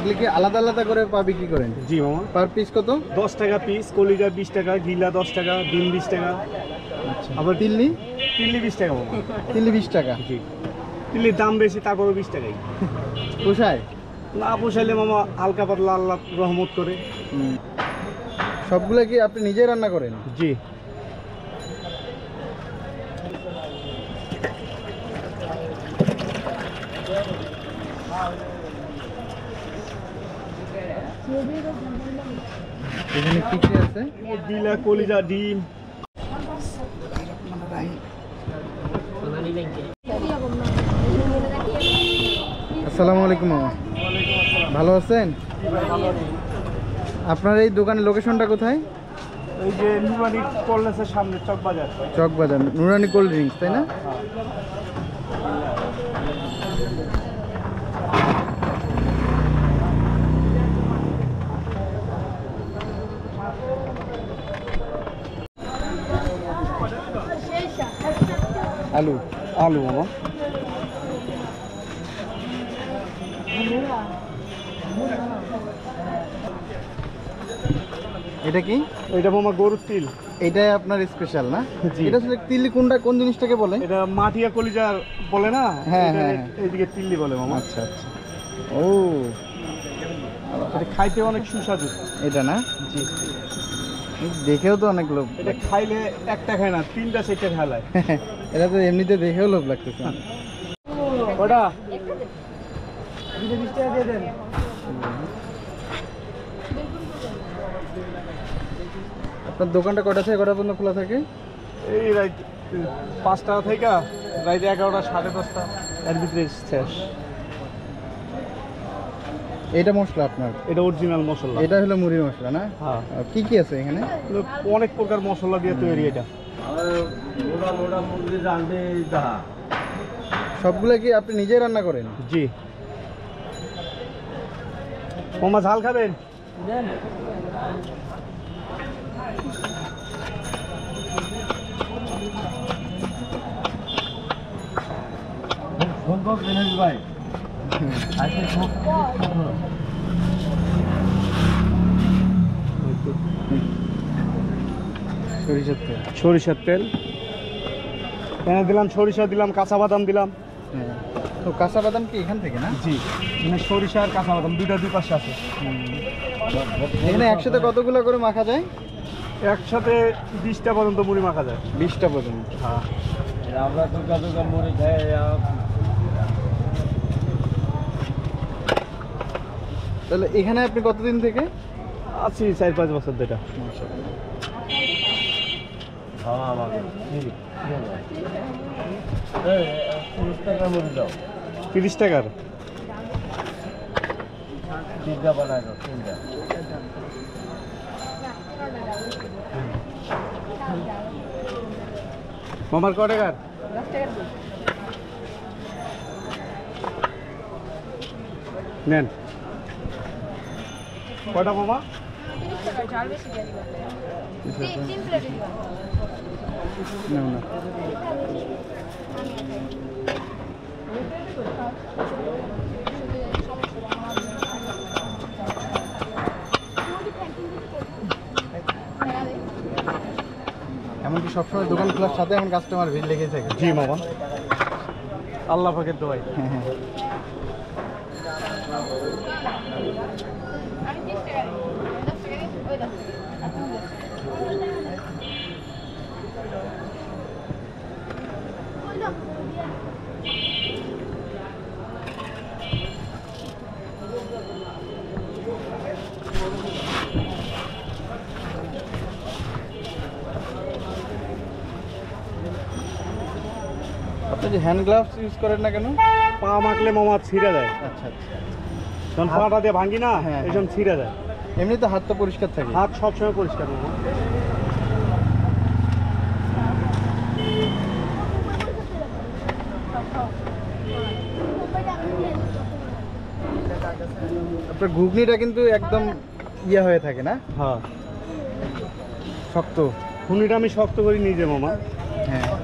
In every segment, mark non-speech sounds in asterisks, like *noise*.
এগুলি কি আলাদা আলাদা করে পা বিক্রি করেন? জি মামা। পার পিস কত? দশ টাকা পিস কলিজা বিশ টাকা গিলা দশ টাকা ডিম বিশ টাকা। আচ্ছা। আবার তিল্লি তিল্লি বিশ টাকা মামা। তিল্লি বিশ টাকা। জি। তিল্লির দাম বেশি তারপরও বিশ টাকাই। পোষায়? না পোষাইলে মামা হালকা পাতলা আল্লাহ রহমত করে। সবগুলো কি আপনি নিজে রান্না করেন? জি। এখানে কি কি আছে? গিলা কলিজা ডিম। আসসালামু আলাইকুম মামা। ভালো আছেন? আপনার এই দোকানের লোকেশনটা কোথায়? এই যে নুরানি কলেজের সামনে চক বাজার চক নুরানি কোল্ড ড্রিঙ্কস তাই না? আলু মামা এটা কি? এটা মামা গরুর তিল। এটাই আপনার স্পেশাল না। এটা আসলে তিল্লি কোনটা কোন জিনিসটাকে বলে? এটা মাটিয়া কলিজা বলে না? হ্যাঁ, এটা হ্যাঁ, এইদিকে তিল্লি বলে মামা। আচ্ছা আচ্ছা। ও। এটা খাইতে অনেক সুস্বাদু। এটা না? জি। দেখেও তো অনেক লোভ। এটা খাইলে একটা খায় না তিনটা চারটা খেলায় *laughs* এটা তো এমনিতে দেখেও লোভ লাগতেছে। ওটা। আপনার দোকানটা কটা থেকে কটা পর্যন্ত খোলা থাকে? এই রাইট পাঁচটা থেকে রাইতে এগারোটা সাড়ে দশটা। এর ভিতরে শেষ। এটা মশলা আপনার? এটা অরিজিনাল মশলা। এটা হলো মুড়ি মশলা না? হ্যাঁ। আর কি কি আছে এখানে? অনেক প্রকার মশলা দিয়ে তৈরি এটা। সবগুলো কি আপনি নিজে রান্না করেন? জি। মামা ঝাল খাবেন? সরিষার তেল। সরিষার তেল। এখানে দিলাম সরিষা দিলাম কাঁচা বাদাম দিলাম। হ্যাঁ তো কাঁচা বাদাম কি এখান থেকে না? জি মানে সরিষা আর কাঁচা বাদাম দুইটা দুই পাশে আছে। এখানে একসাথে কতগুলো করে মাখা যায়? একসাথে বিশটা পর্যন্ত মুড়ি মাখা যায়। বিশটা পর্যন্ত। হ্যাঁ। আমরা দুর্গা দুর্গা মুড়ি খাই তাহলে এখানে আপনি কতদিন থেকে? আছি চার পাঁচ বছর যেটা তিরিশ টাকার। মামার ক টাকার? নেন। কটা বাবা এমনকি সবসময় দোকান খোলার সাথে এখন কাস্টমার ভিড় লেগেই থাকে। জি মামা। আল্লাহ পাকের দোয়াই হ্যাঁ হ্যাঁ। আপনি যে হ্যান্ড গ্লাভস ইউজ করেন না কেন? পা মাখলে মামা ছিঁড়ে যায়। আচ্ছা আচ্ছা। যখন পাটা দিয়ে ভাঙি না হ্যাঁ, এই জন্য ছিঁড়ে যায়। এমনি তো হাত তো পরিষ্কার থাকে। হাত সবসময় পরিষ্কার মামা। আপনার ঘুগনিটা কিন্তু একদম ইয়ে হয়ে থাকে না? হ্যাঁ। শক্ত। খুনিটা আমি শক্ত করি নিজে মামা। হ্যাঁ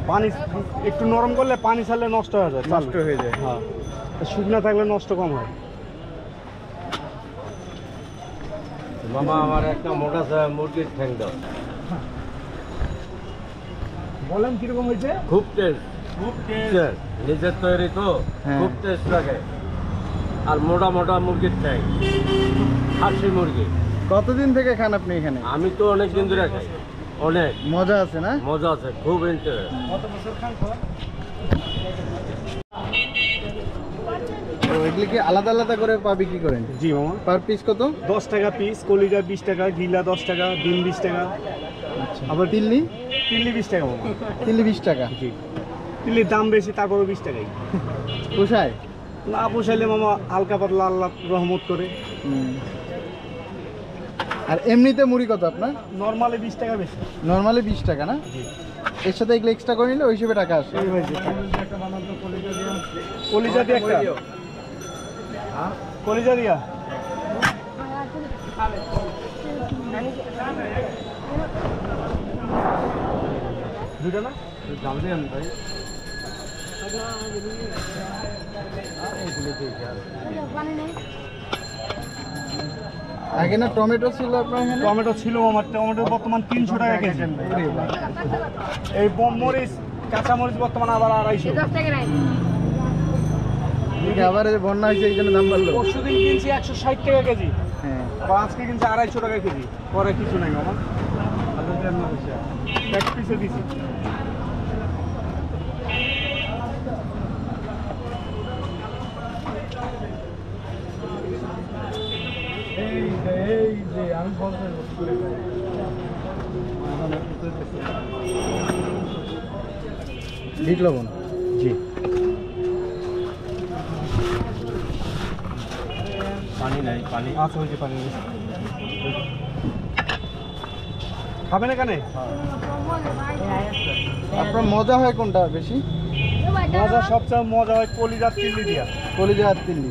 পানি একটু নরম করলে পানি ছাড়লে নষ্ট হয়ে যায় নষ্ট হয়ে যায়। হ্যাঁ। শুকনা থাকলে নষ্ট কম হয়। মামা আমার একটা মোটা মুরগির ঠ্যাং দাও। বলেন কীরকম হয়েছে? খুব টেস্ট। খুব টেস্ট। নিজের তৈরি তো হ্যাঁ। খুব টেস্ট লাগে। আর মোটা মোটা মুরগির ঠ্যাং। খাসি মুরগি। কতদিন থেকে খান আপনি এখানে? আমি তো অনেক দিন ধরে খাই। অনেক। মজা আছে না? মজা আছে খুব ইন্টারেস্ট কত বছর খান খাওয়া? তো এগুলি কি আলাদা আলাদা করে পা বিক্রি করেন? জি মামা। পার পিস কত? দশ টাকা পিস কলিজা বিশ টাকা গিলা দশ টাকা ডিম বিশ টাকা। আবার তিল্লি তিল্লি বিশ টাকা মামা। তিল্লি বিশ টাকা? জি। তিল্লির দাম বেশি বিশ টাকাই। পোষায়? না পোষাইলে মামা হালকা পাতলা আল্লাহ রহমত করে। আর এমনিতে মুড়ি কত আপনার? নর্মালি বিশ টাকা বেশি। নর্মালি বিশ টাকা না? জি। এর সাথে এগুলো এক্সট্রা করে নিলে ওই হিসেবে টাকা আসে। কলিজা দিয়ে একটা। কলিজা দিয়া। দুটো না? দাম দিয়ে ভাই। আগে না টমেটো ছিল আপনার এখানে? টমেটো ছিল আমার টমেটো বর্তমান তিনশো টাকা কেজি। এই বম মরিচ কাঁচা মরিচ বর্তমান আবার আড়াইশো। আবার এই যে বন্যা হয়েছে এই জন্য দাম বাড়লো। পরশু দিন কিনছি একশো ষাট টাকা কেজি। হ্যাঁ। আজকে কিনছি আড়াইশো টাকা কেজি। পরে কিছু নাই আমার এক পিসে দিছি এই যে এই যে আমি বলতে বিট লবণ? জি। পানি নাই পানি। আচ্ছা হয়েছে পানি খাবে না কেন আপনার মজা হয় কোনটা বেশি? মজা সবচেয়ে মজা হয় কলিজার চিল্লি দিয়া। কলিজা আর তিল্লি।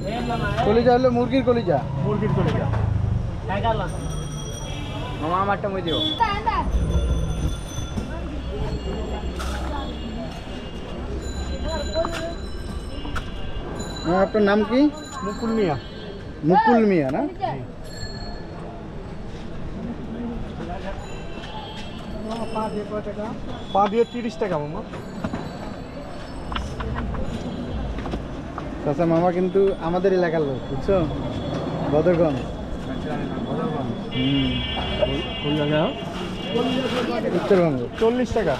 কলিজা হলো মুরগির কলিজা। মুরগির কলিজা। মামা আমারটা মই দিও। আপনার নাম কি? মুকুল মিয়া। মুকুল মিয়া না? পা দিয়ে তিরিশ টাকা মামা। চাচা মামা কিন্তু আমাদের এলাকার লোক বুঝছ? বদরগঞ্জ হুম। কোন উত্তরবঙ্গ। চল্লিশ টাকা।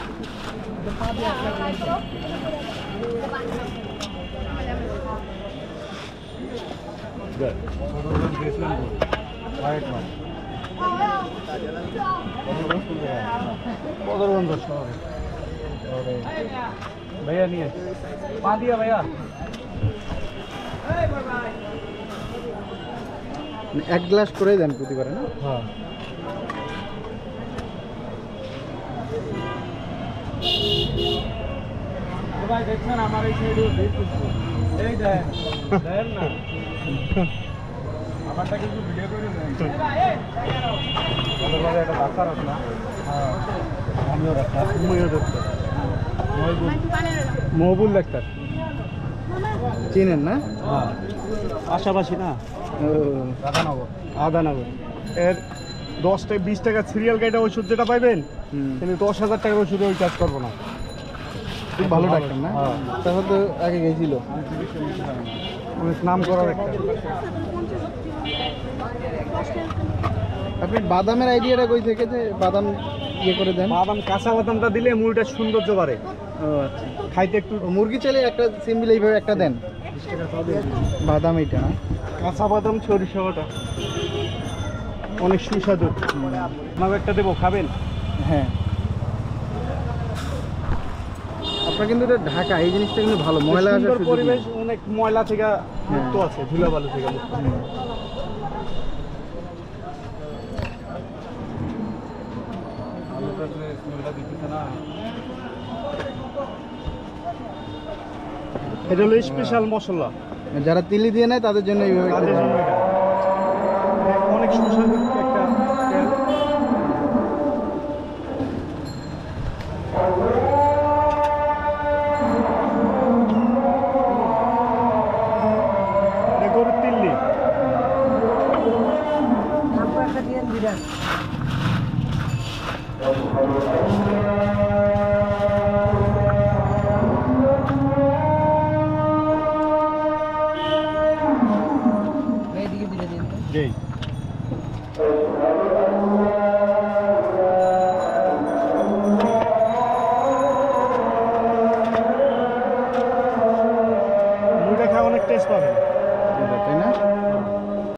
বদরগঞ্জ নিয়ে। পা দিয়া ভাইয়া। এক গ্লাস করে দেন প্রতিবারে না? হ্যাঁ। ভাই দেখছেন আমার এই সাইডে এই দেন দেন না। আমারটা কিন্তু ভিডিও করে দেন বদরগঞ্জে একটা ডাক্তার আছে না। হ্যাঁ। আমিও ডাক্তার তুমিও ডাক্তার মহবুল ডাক্তার। চিনেন না? হ্যাঁ। পাশাপাশি না? ও। রাধানগর। আদানগর এর দশ টাকা বিশ টাকা সিরিয়াল গাইডে ওষুধ যেটা পাইবেন কিন্তু দশ হাজার টাকার ওষুধে ওই কাজ করব না। খুব ভালো ডাক্তার না। তারপর তো আগে গেছিল অনেক নাম করার একটা। আপনি বাদামের আইডিয়াটা কই থেকে যে বাদাম ইয়ে করে দেন? বাদাম কাঁচা বাদামটা দিলে মুড়িটা সৌন্দর্য বাড়ে। আচ্ছা। খাইতে একটু মুরগি চাইলে একটা সিম্পল এইভাবে একটা দেন। বাদাম এইটা না? কাঁচা বাদাম সরিষাটা অনেক সুস্বাদু। আমাকে একটা দেবো খাবেন? হ্যাঁ। আপনার কিন্তু এটা ঢাকা এই জিনিসটা কিন্তু ভালো ময়লা আসার পরিবেশ অনেক ময়লা থেকে মুক্ত হ্যাঁ। আছে ধুলাবালু থেকে মুক্ত। এটা হলো স্পেশাল মশলা। যারা তিলি দিয়ে নেয় তাদের জন্য এইভাবে। অনেক সুস্বাদু একটা